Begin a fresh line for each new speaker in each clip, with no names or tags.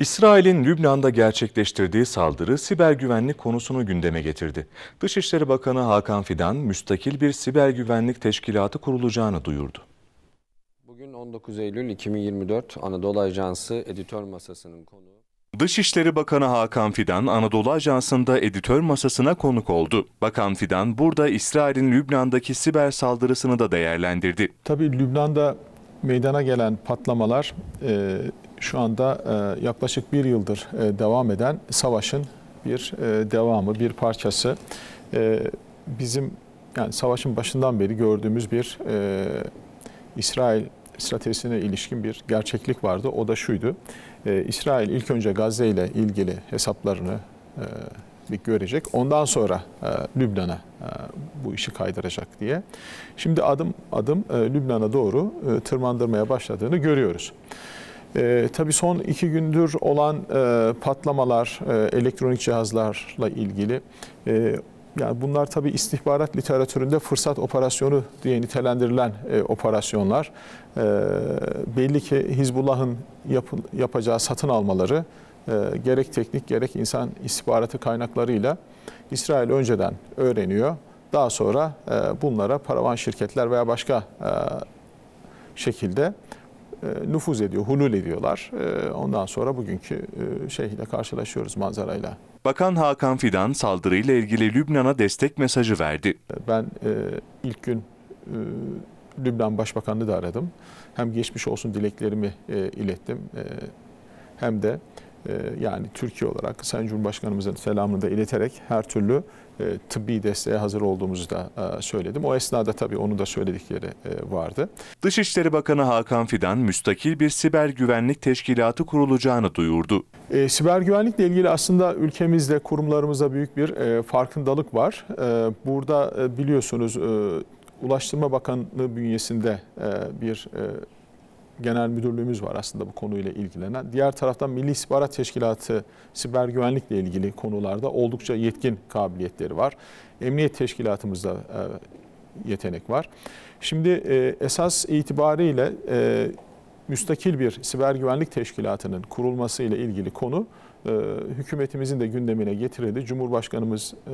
İsrail'in Lübnan'da gerçekleştirdiği saldırı siber güvenlik konusunu gündeme getirdi. Dışişleri Bakanı Hakan Fidan, müstakil bir siber güvenlik teşkilatı kurulacağını duyurdu.
Bugün 19 Eylül 2024 Anadolu Ajansı editör masasının konuğu.
Dışişleri Bakanı Hakan Fidan, Anadolu Ajansı'nda editör masasına konuk oldu. Bakan Fidan, burada İsrail'in Lübnan'daki siber saldırısını da değerlendirdi.
Tabii Lübnan'da meydana gelen patlamalar e, şu anda e, yaklaşık bir yıldır e, devam eden savaşın bir e, devamı, bir parçası. E, bizim yani savaşın başından beri gördüğümüz bir e, İsrail stratejisine ilişkin bir gerçeklik vardı. O da şuydu. E, İsrail ilk önce Gazze ile ilgili hesaplarını e, bir görecek. Ondan sonra e, Lübnan'a e, bu işi kaydıracak diye. Şimdi adım adım e, Lübnan'a doğru e, tırmandırmaya başladığını görüyoruz. E, tabii son iki gündür olan e, patlamalar, e, elektronik cihazlarla ilgili e, yani bunlar tabii istihbarat literatüründe fırsat operasyonu diye nitelendirilen e, operasyonlar. E, belli ki Hizbullah'ın yapın, yapacağı satın almaları e, gerek teknik gerek insan istihbaratı kaynaklarıyla İsrail önceden öğreniyor. Daha sonra e, bunlara paravan şirketler veya başka e, şekilde e, nüfuz ediyor, hulul ediyorlar. E, ondan sonra bugünkü e, şeyle karşılaşıyoruz manzarayla.
Bakan Hakan Fidan, saldırıyla ilgili Lübnan'a destek mesajı verdi.
Ben e, ilk gün e, Lübnan Başbakanı'nı da aradım. Hem geçmiş olsun dileklerimi e, ilettim. E, hem de yani Türkiye olarak Sayın Cumhurbaşkanımızın selamını da ileterek her türlü e, tıbbi desteğe hazır olduğumuzu da e, söyledim. O esnada tabii onu da söyledikleri e, vardı.
Dışişleri Bakanı Hakan Fidan, müstakil bir siber güvenlik teşkilatı kurulacağını duyurdu.
E, siber güvenlikle ilgili aslında ülkemizde, kurumlarımızda büyük bir e, farkındalık var. E, burada e, biliyorsunuz e, Ulaştırma Bakanlığı bünyesinde e, bir e, genel müdürlüğümüz var aslında bu konuyla ilgilenen. Diğer taraftan Milli İstihbarat Teşkilatı siber güvenlikle ilgili konularda oldukça yetkin kabiliyetleri var. Emniyet Teşkilatımızda e, yetenek var. Şimdi e, esas itibariyle e, müstakil bir siber güvenlik teşkilatının kurulması ile ilgili konu e, hükümetimizin de gündemine getirildi. Cumhurbaşkanımız e,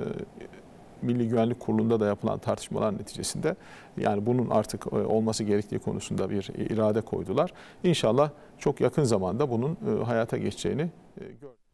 Milli Güvenlik Kurulu'nda da yapılan tartışmalar neticesinde yani bunun artık e, olması gerektiği konusunda bir irade koydular. İnşallah çok yakın zamanda bunun e, hayata geçeceğini e, gördük.